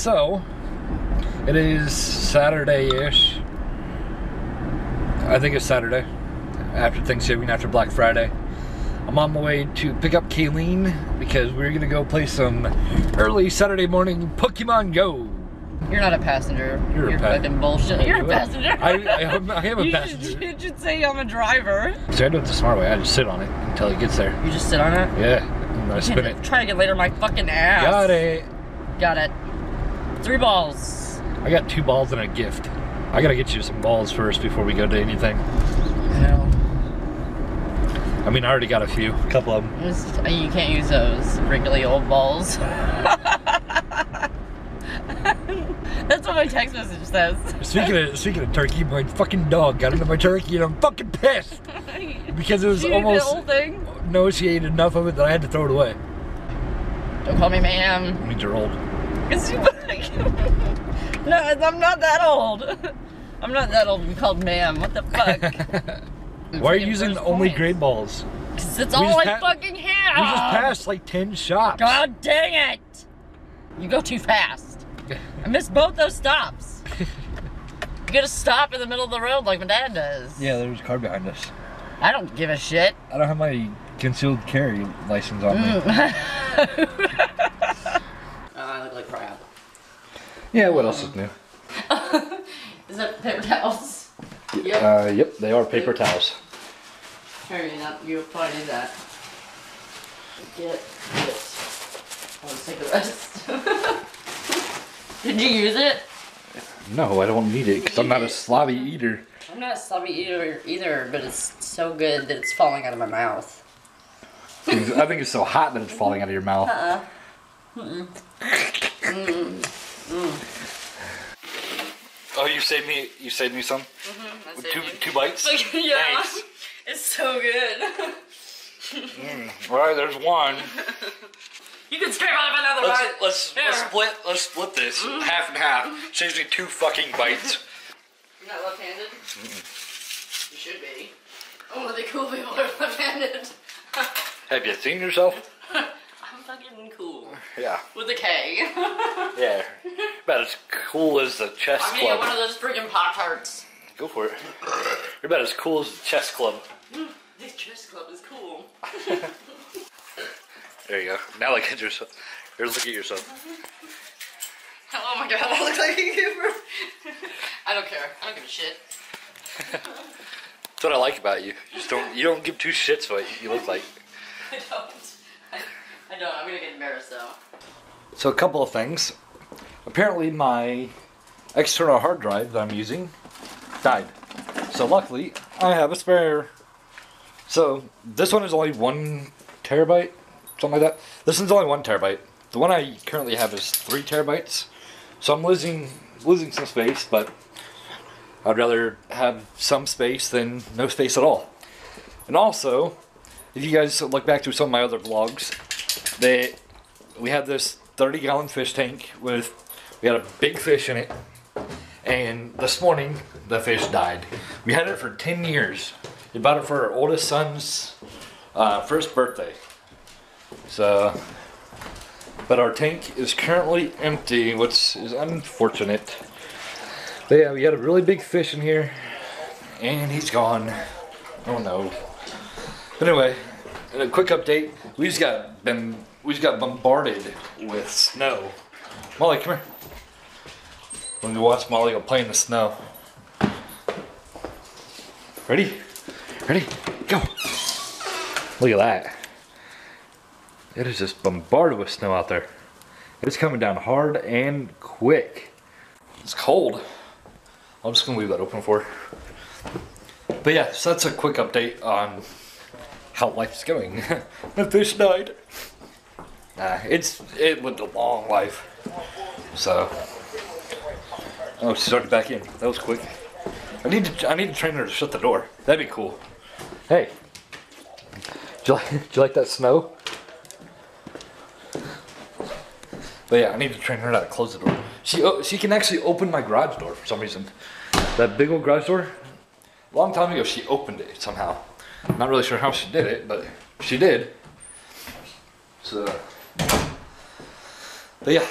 so it is Saturday-ish. I think it's Saturday after Thanksgiving, after Black Friday. I'm on my way to pick up Kaylene because we're gonna go play some early Saturday morning Pokemon Go. You're not a passenger. You're You're, pa- fucking bullshit. You're a passenger. I, I, I am a you passenger. Should, you should say I'm a driver. See, I do it the smart way. I just sit on it until it gets there. You just sit on it. Yeah, and then I spin it. Try again later, my fucking ass. Got it. Got it. Three balls. I got two balls and a gift. I gotta get you some balls first before we go to anything. I. I mean, I already got a few, a couple of them. It's- uh, You can't use those wrinkly old balls. That's what my text message says. Speaking of speaking of turkey, my fucking dog got into my turkey and I'm fucking pissed because it was almost the whole thing. no, she ate enough of it that I had to throw it away. Don't call me ma'am. I mean, you're old. It's no, I'm not that old. I'm not that old to be called ma'am. What the fuck? Why are you using only points. grade balls? 'Cause it's We all I fucking have. We just passed like ten shops. God dang it! You go too fast. I missed both those stops. You gotta stop in the middle of the road like my dad does. Yeah, there was a car behind us. I don't give a shit. I don't have my concealed carry license on Mm. me. Oh, I look like crap. Yeah, what else is new? Is that paper towels? Yep. Uh, yep, they are paper towels. Hurry up, you probably need that. Get it. I'll take the rest. Did you use it? No, I don't need it because I'm not a slobby eater. I'm not a sloppy eater either, but it's so good that it's falling out of my mouth. I think it's so hot that it's falling out of your mouth. Uh-uh. Oh, you saved me. You saved me some. Mm-hmm, That's Two, two bites. yeah. Thanks. It's so good. Mm. All right, there's one. you can scrape out of another Let's bite. let's, let's split let's split this mm-hmm. half and half. Saves me two fucking bites. You're not left-handed? You should be. Oh, the cool people are left-handed. Have you seen yourself? I'm fucking cool. Yeah. With a K. Yeah. About as cool as the chess club. I'm gonna get club. one of those freaking Pop-Tarts. Go for it. You're about as cool as the chess club. This chess club is cool. There you go. Now look at yourself. Here's look at yourself. Oh my god, I look like a giver. I don't care. I don't give a shit. That's what I like about you. You just don't you don't give two shits what you look like. I don't. I, I don't. I'm gonna get embarrassed though. So a couple of things. Apparently my external hard drive that I'm using died. So luckily I have a spare. So this one is only one terabyte, something like that. This one's only one terabyte. The one I currently have is three terabytes. So I'm losing losing some space, but I'd rather have some space than no space at all. And also, if you guys look back to some of my other vlogs, they we had this 30 gallon fish tank with we had a big fish in it and this morning the fish died. We had it for 10 years. We bought it for our oldest son's uh, first birthday. So but our tank is currently empty which is unfortunate. But yeah we had a really big fish in here and he's gone. Oh no. But anyway a quick update. We just got been we just got bombarded with snow molly come here. When we watch molly go play in the snow. Ready? Ready? Go. Look at that. It is just bombarded with snow out there. It's coming down hard and quick. It's cold. I'm just gonna leave that open for her. but yeah so that's a quick update on how life's going. the fish died. Nah, it's it lived a long life. So, oh, she started back in. That was quick. I need to I need to train her to shut the door. That'd be cool. Hey, do you like do you like that snow? But yeah, I need to train her how to close the door. She o- she can actually open my garage door for some reason. That big old garage door. A long time ago, she opened it somehow. Not really sure how she did it, but she did. So, but yeah,